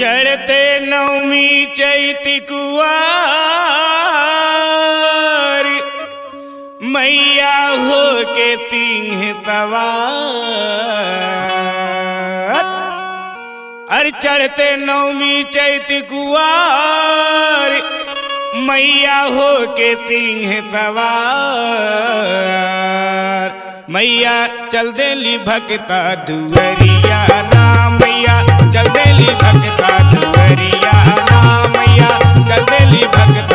चढ़ते नवमी चैती कुआर मैया हो के तिंह तवार। अरे चढ़ते नवमी चैती कुआर मैया हो के तिंह तवार। मैया चल देली भक्ता दुअरिया भक्ता दुवरिया ना मैया चल भक्ता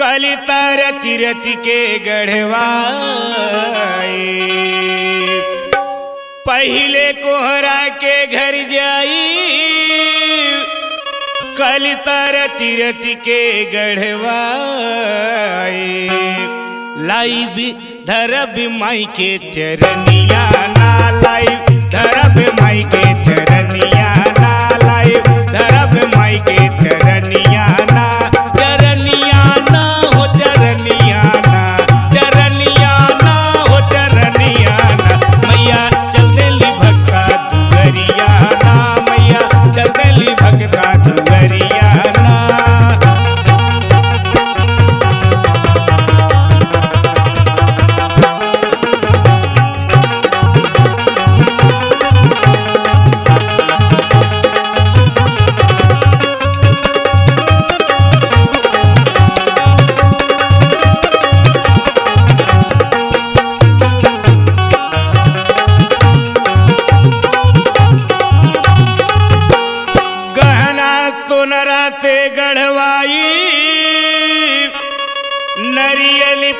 कलिता रच रच के गढ़वाई। पहले कोहरा के घर जाई। कलिता रच रच के गढ़वाई। लाइव धरब माई के चरनिया ना लाइव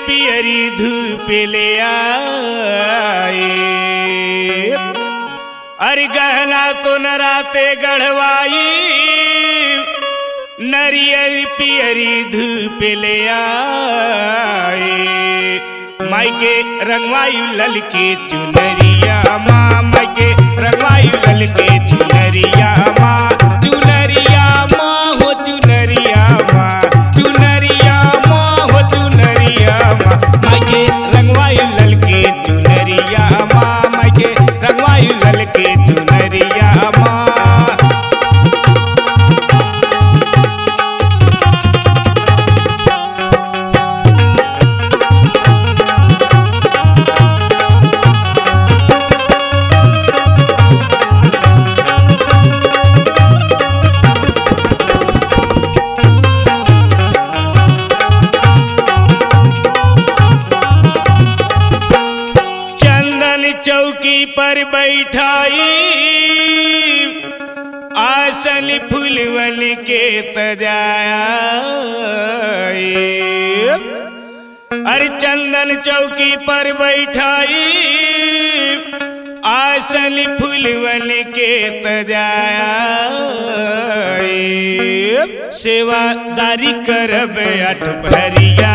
पियरी धूप ले आए। अरे गहना सोनराते गढ़वाई। नरियर पियरी धूप ले आए। माई के रंगवायु लल के चुनरिया माँ माई के रंगवायु लल के चुनरिया। बैठाई। आसन फूलवन के तजाया अरे चंदन चौकी पर बैठाई। आसन फूलवन के तजाया सेवादारी करब अठ पहरिया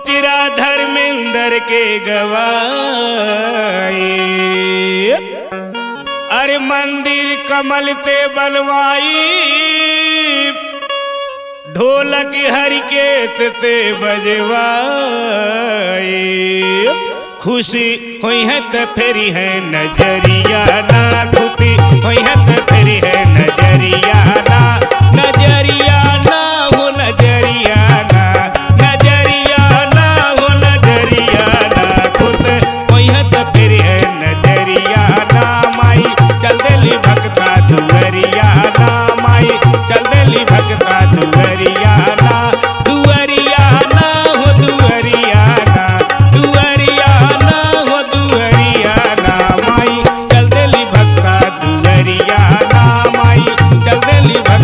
पचरा धर्मेंद्र के गवाई। अरे मंदिर कमल पे बनवाई। ढोलक हरिकेत से बजवाए खुशी हुई है तो फेरी है नज़रिया ना खुशी हुई है तो फेरी है नज़रिया ಹೇಳಿ ಬ